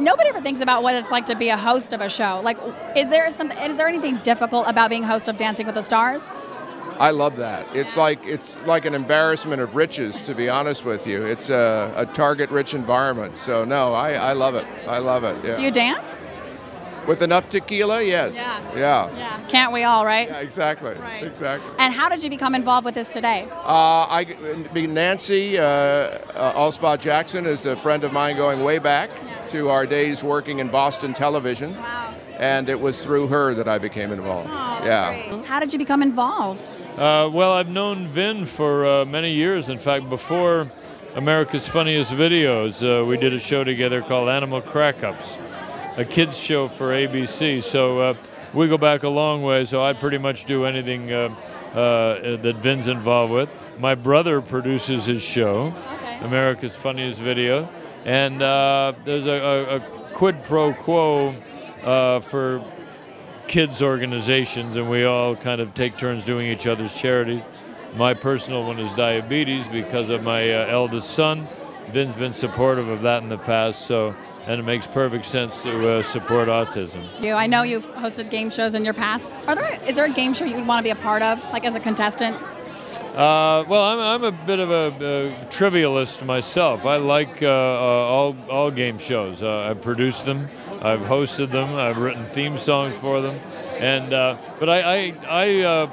nobody ever thinks about what it's like to be a host of a show. Like, is there something? Is there anything difficult about being host of Dancing with the Stars? I love that. It's like it's like an embarrassment of riches, to be honest with you. It's a, a target-rich environment. So no, I, I love it. I love it. Yeah. Do you dance? With enough tequila, yes. Yeah. Yeah. Yeah. Can't we all, right? Yeah, exactly. Right. Exactly. And how did you become involved with this today? Uh, I, Nancy uh, uh, Alspaugh Jackson is a friend of mine going way back to our days working in Boston television. Wow. And it was through her that I became involved. Oh, yeah. How did you become involved? Uh, well, I've known Vin for uh, many years. In fact, before America's Funniest Videos, uh, we did a show together called Animal Crack-Ups, a kids show for ABC. So uh, we go back a long way. So I pretty much do anything uh, uh, that Vin's involved with. My brother produces his show, America's Funniest Video, and uh, there's a, a, a quid pro quo uh, for kids organizations, and we all kind of take turns doing each other's charities. My personal one is diabetes because of my uh, eldest son. Vin's been supportive of that in the past, so and it makes perfect sense to uh, support autism. You, I know you've hosted game shows in your past. Are there? Is there a game show you would want to be a part of, like as a contestant? Uh, well, I'm, I'm a bit of a, a trivialist myself. I like uh, uh, all, all game shows. Uh, I've produced them, I've hosted them, I've written theme songs for them, and uh, but I I, I uh,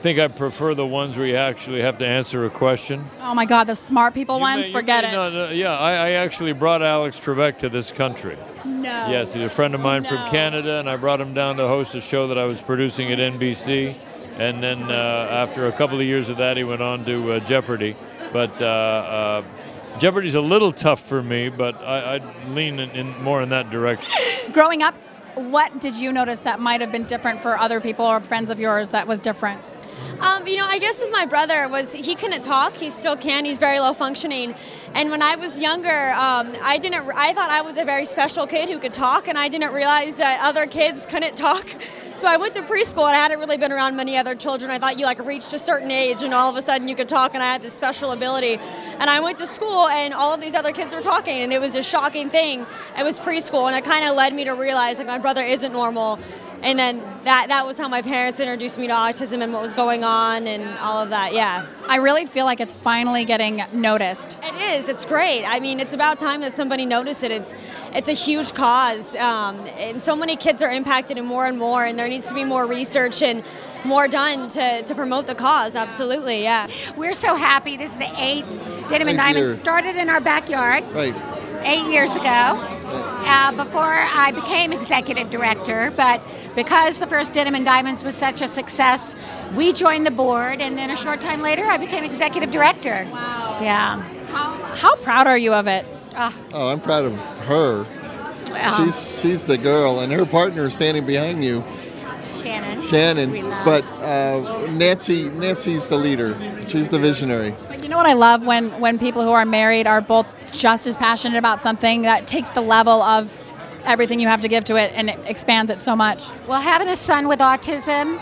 think I prefer the ones where you actually have to answer a question. Oh my God, the smart people ones. may- forget may it. not know- yeah, I, I actually brought Alex Trebek to this country. No. Yes, he's a friend of mine from Canada, and I brought him down to host a show that I was producing at NBC. And then uh, after a couple of years of that, he went on to uh, Jeopardy. But uh, uh, Jeopardy's a little tough for me, but I, I lean in, in more in that direction. Growing up, what did you notice that might have been different for other people or friends of yours that was different? Um, you know, I guess with my brother was he couldn't talk. He still can. He's very low functioning. And when I was younger, um, I didn't. I thought I was a very special kid who could talk, and I didn't realize that other kids couldn't talk. So I went to preschool, and I hadn't really been around many other children. I thought you like reached a certain age, and all of a sudden you could talk, and I had this special ability. And I went to school, and all of these other kids were talking, and it was a shocking thing. It was preschool, and it kind of led me to realize like my brother isn't normal and then that that was how my parents introduced me to autism and what was going on and all of that yeah I really feel like it's finally getting noticed. it is it's great i mean it's about time that somebody noticed it it's it's a huge cause um, and so many kids are impacted and more and more and there needs to be more research and more done to, to promote the cause absolutely yeah We're so happy. This is the eighth Denim and Eighth Diamonds. year. Started in our backyard Right. eight years ago. Uh, before I became executive director, but because the first Denim and Diamonds was such a success, we joined the board, and then a short time later, I became executive director. Wow! Yeah. How proud are you of it? Oh, I'm proud of her. Well. She's she's the girl, and her partner is standing behind you, Shannon. Shannon. But uh, Nancy Nancy's the leader. She's the visionary. But you know what I love when when people who are married are both just as passionate about something that takes the level of everything you have to give to it and it expands it so much. Well, having a son with autism,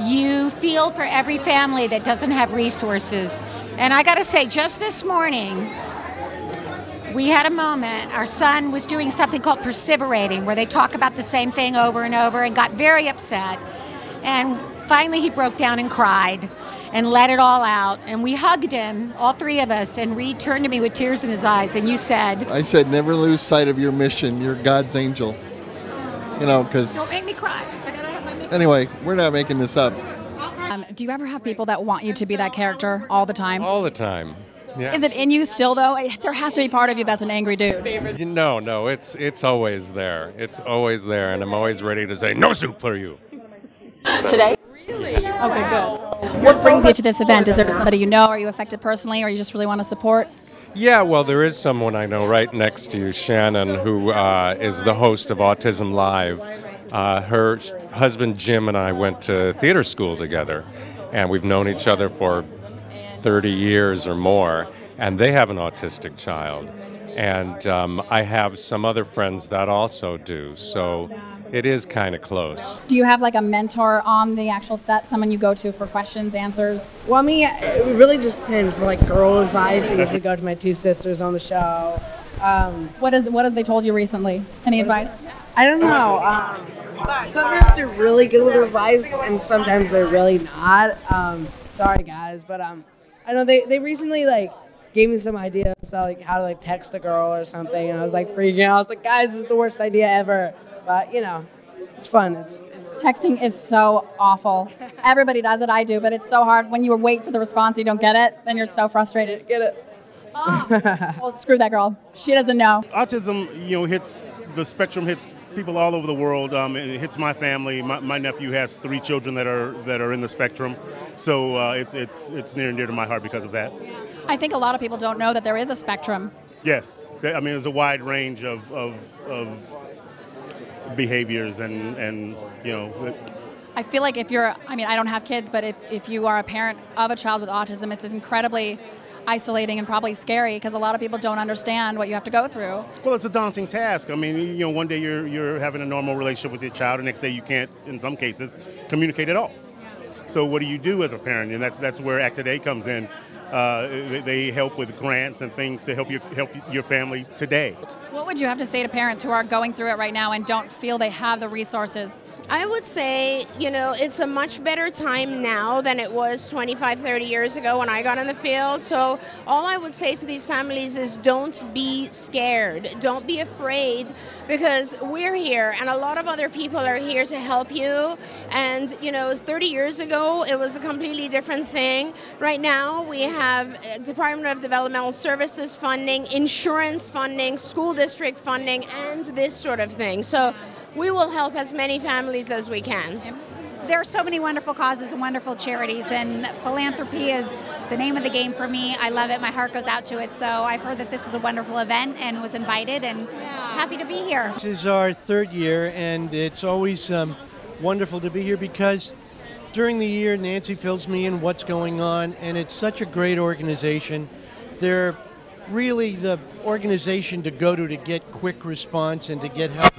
you feel for every family that doesn't have resources. And I got to say, just this morning, we had a moment. Our son was doing something called perseverating, where they talk about the same thing over and over and got very upset. And finally, he broke down and cried and let it all out. And we hugged him, all three of us, and Reed turned to me with tears in his eyes. And you said, I said, never lose sight of your mission. You're God's angel. You know, because. Don't make me cry. I gotta have my anyway, we're not making this up. Um, do you ever have people that want you to be that character all the time? All the time. Yeah. Is it in you still though? There has to be part of you that's an angry dude. No, no, it's it's always there. It's always there, and I'm always ready to say no soup for you. Today? Really? Okay, good. What brings you to this event? Is there somebody you know? Are you affected personally, or you just really want to support? Yeah, well, there is someone I know right next to you, Shannon, who uh, is the host of Autism Live. Uh, her husband Jim and I went to theater school together, and we've known each other for 30 years or more, and they have an autistic child. And um, I have some other friends that also do, so it is kind of close. Do you have like a mentor on the actual set? Someone you go to for questions, answers? Well, I mean, it really just depends. For like girl advice, I usually go to my two sisters on the show. Um, What is what have they told you recently? Any advice? I don't know. Um, sometimes they're really good with advice, and sometimes they're really not. Um, sorry, guys, but um, I know they, they recently like gave me some ideas so, like how to like text a girl or something, and I was like freaking out. I was like, guys, this is the worst idea ever. But you know, it's fun. It's, it's Texting is so awful. Everybody does it. I do, but it's so hard when you wait for the response, you don't get it, then you're so frustrated. get it. Oh. Well, screw that girl. She doesn't know. autism, you know, hits the spectrum hits people all over the world. Um, it hits my family. My, my nephew has three children that are that are in the spectrum, so uh, it's it's it's near and dear to my heart because of that. I think a lot of people don't know that there is a spectrum. Yes, I mean, there's a wide range of of, of behaviors and and you know. I feel like if you're, I mean, I don't have kids, but if, if you are a parent of a child with autism, it's incredibly isolating and probably scary because a lot of people don't understand what you have to go through. Well, it's a daunting task. I mean, you know, one day you're you're having a normal relationship with your child, the next day you can't, in some cases, communicate at all. So what do you do as a parent? And that's that's where Act Today comes in. Uh, they, they help with grants and things to help you help your family today. What would you have to say to parents who are going through it right now and don't feel they have the resources? I would say, you know, it's a much better time now than it was 25, 30 years ago when I got in the field. So, all I would say to these families is don't be scared. Don't be afraid because we're here and a lot of other people are here to help you. And, you know, 30 years ago, it was a completely different thing. Right now, we have uh, Department of Developmental Services funding, insurance funding, school district funding, and this sort of thing. So, we will help as many families as we can. There are so many wonderful causes and wonderful charities, and philanthropy is the name of the game for me. I love it. My heart goes out to it. So I've heard that this is a wonderful event and was invited, and happy to be here. This is our third year, and it's always um, wonderful to be here because during the year, Nancy fills me in what's going on, and it's such a great organization. They're really the organization to go to to get quick response and to get help.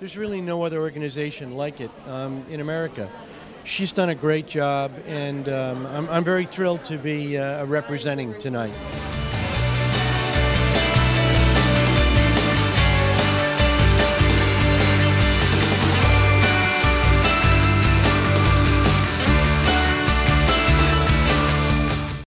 There's really no other organization like it um, in America. She's done a great job, and um, I'm, I'm very thrilled to be uh, representing tonight.